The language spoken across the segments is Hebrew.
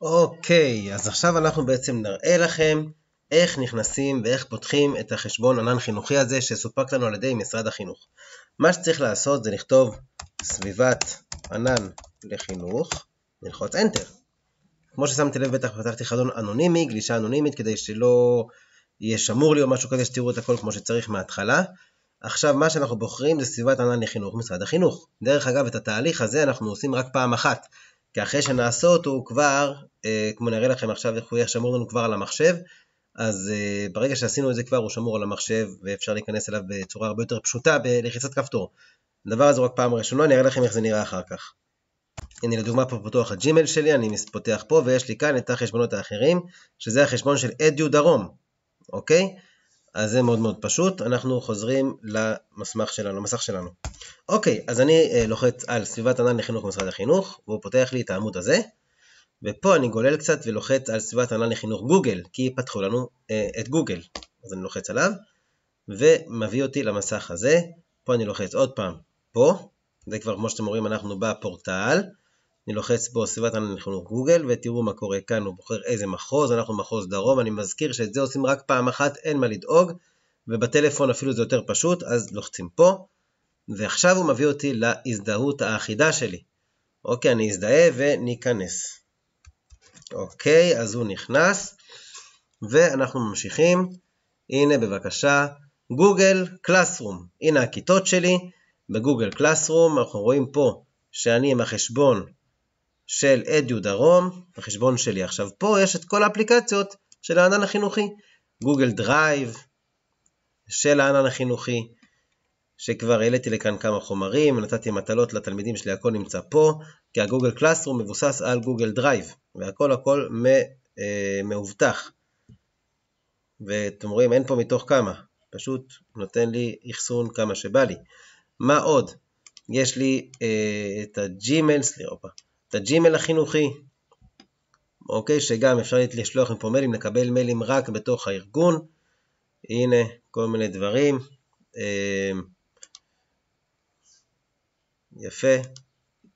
אוקיי, אז עכשיו אנחנו בעצם נראה לכם איך נכנסים ואיך פותחים את החשבון ענן חינוכי הזה שסופק לנו על ידי משרד החינוך. מה שצריך לעשות זה לכתוב סביבת ענן לחינוך, ללחוץ Enter. כמו ששמתי לב בטח פתחתי חלון אנונימי, גלישה אנונימית, כדי שלא יהיה שמור לי או משהו כזה שתראו את הכל כמו שצריך מההתחלה. עכשיו מה שאנחנו בוחרים זה סביבת ענן לחינוך משרד החינוך. דרך אגב את התהליך הזה אנחנו עושים רק פעם אחת. כי אחרי שנעשה אותו הוא כבר, אה, כמו נראה לכם עכשיו איך הוא יהיה שמור לנו כבר על המחשב, אז אה, ברגע שעשינו את זה כבר הוא שמור על המחשב ואפשר להיכנס אליו בצורה הרבה יותר פשוטה בלחיצת כפתור. הדבר הזה רק פעם ראשונה, אני אראה לכם איך זה נראה אחר כך. הנה לדוגמה פה פתוח הג'ימל שלי, אני פותח פה ויש לי כאן את החשבונות האחרים, שזה החשבון של אדיו דרום, אוקיי? אז זה מאוד מאוד פשוט, אנחנו חוזרים למסמך שלנו, למסך שלנו. אוקיי, אז אני אה, לוחץ על סביבת ענן לחינוך במשרד החינוך, והוא פותח לי את העמוד הזה, ופה אני גולל קצת ולוחץ על סביבת ענן לחינוך גוגל, כי פתחו לנו אה, את גוגל. אז אני לוחץ עליו, ומביא אותי למסך הזה, פה אני לוחץ עוד פעם פה, זה כבר כמו שאתם רואים אנחנו בפורטל, אני לוחץ פה סביבת ענן גוגל, ותראו מה קורה כאן, הוא בוחר איזה מחוז, אנחנו מחוז דרום, אני מזכיר שאת זה עושים רק פעם אחת, אין מה לדאוג, ובטלפון אפילו זה יותר פשוט, אז לוחצים פה, ועכשיו הוא מביא אותי להזדהות האחידה שלי. אוקיי, אני אזדהה וניכנס. אוקיי, אז הוא נכנס, ואנחנו ממשיכים. הנה בבקשה, גוגל קלאסרום. הנה הכיתות שלי, בגוגל קלאסרום, אנחנו רואים פה שאני עם החשבון של אדיו דרום, החשבון שלי. עכשיו פה יש את כל האפליקציות של הענן החינוכי, Google Drive של הענן החינוכי, שכבר העליתי לכאן כמה חומרים, נתתי מטלות לתלמידים שלי, הכל נמצא פה, כי ה Google Classroom מבוסס על Google Drive, והכל הכל אה, מאובטח. ואתם רואים, אין פה מתוך כמה, פשוט נותן לי אחסון כמה שבא לי. מה עוד? יש לי אה, את ה Gmail, סליחה, את הג'ימל החינוכי, אוקיי, שגם אפשר לשלוח מפה מיילים, לקבל מיילים רק בתוך הארגון. הנה, כל מיני דברים. אה, יפה.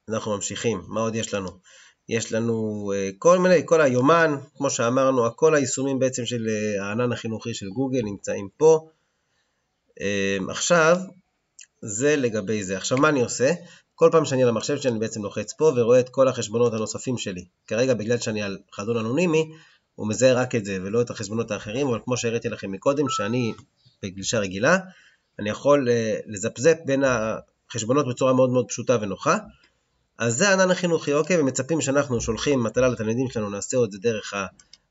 אנחנו ממשיכים. מה עוד יש לנו? יש לנו אה, כל מיני, כל היומן, כמו שאמרנו, כל היישומים בעצם של אה, הענן החינוכי של גוגל נמצאים פה. עכשיו, זה לגבי זה. עכשיו, מה אני עושה? כל פעם שאני על המחשב שלי אני בעצם לוחץ פה ורואה את כל החשבונות הנוספים שלי. כרגע בגלל שאני על חזון אנונימי, הוא מזהה רק את זה ולא את החשבונות האחרים, אבל כמו שהראיתי לכם מקודם, שאני בגלישה רגילה, אני יכול אה, לזפזפ בין החשבונות בצורה מאוד מאוד פשוטה ונוחה. אז זה הענן החינוכי, אוקיי? ומצפים שאנחנו שולחים מטלה לתלמידים שלנו, נעשה את זה דרך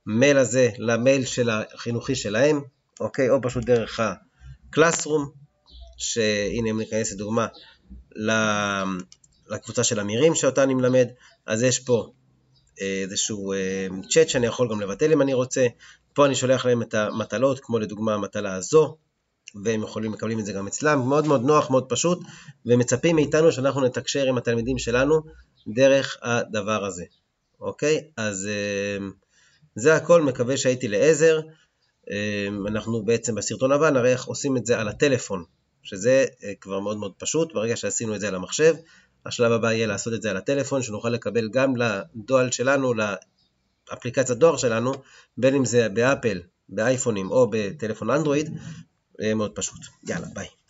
המייל הזה למייל של החינוכי שלהם, אוקיי? או פשוט דרך ה-classroom, שהנה אם ניכנס לדוגמה לקבוצה של אמירים שאותה אני מלמד, אז יש פה אה, איזשהו צ'אט אה, שאני יכול גם לבטל אם אני רוצה, פה אני שולח להם את המטלות, כמו לדוגמה המטלה הזו, והם יכולים לקבלים את זה גם אצלם, מאוד מאוד נוח, מאוד פשוט, ומצפים מאיתנו שאנחנו נתקשר עם התלמידים שלנו דרך הדבר הזה, אוקיי? אז אה, זה הכל, מקווה שהייתי לעזר. אנחנו בעצם בסרטון הבא נראה איך עושים את זה על הטלפון, שזה אה, כבר מאוד מאוד פשוט, ברגע שעשינו את זה על המחשב, השלב הבא יהיה לעשות את זה על הטלפון, שנוכל לקבל גם לדואל שלנו, לאפליקציית דואר שלנו, בין אם זה באפל, באייפונים או בטלפון אנדרואיד, מאוד פשוט. יאללה, ביי.